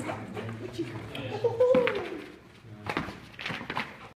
Thank you.